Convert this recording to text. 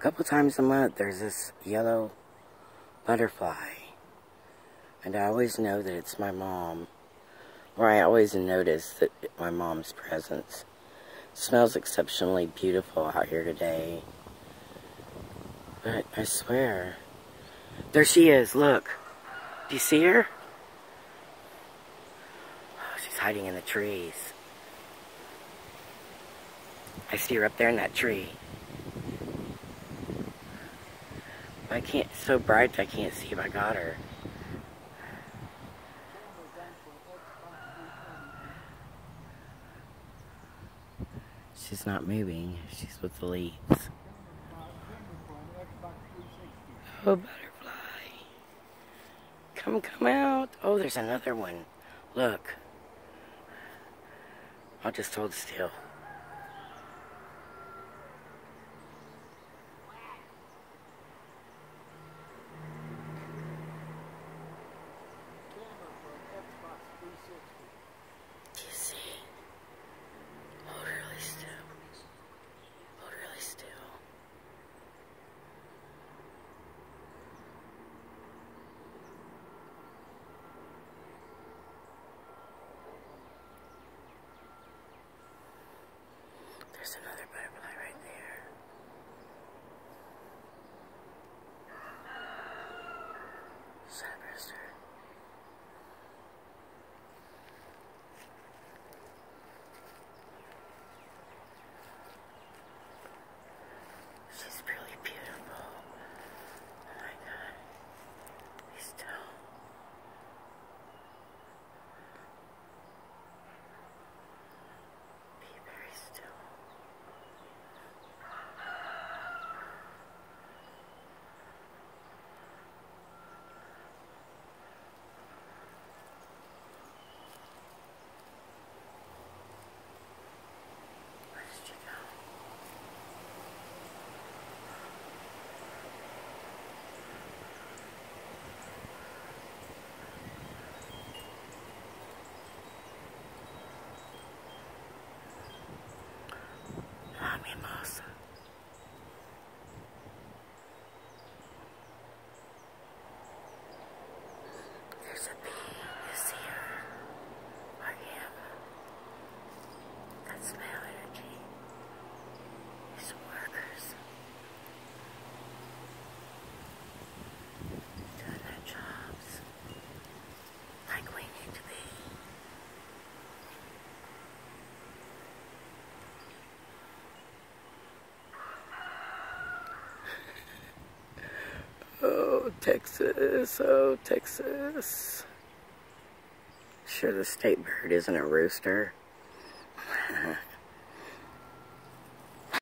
couple times a month there's this yellow butterfly. And I always know that it's my mom. Or I always notice that my mom's presence. Smells exceptionally beautiful out here today. But I swear. There she is, look. Do you see her? Oh, she's hiding in the trees. I see her up there in that tree. I can't, so bright I can't see if I got her. She's not moving, she's with the leaves. Oh, butterfly. Come, come out. Oh, there's another one. Look. I'll just hold still. There's another butterfly There's Oh, Texas. Oh, Texas. Sure, the state bird isn't a rooster.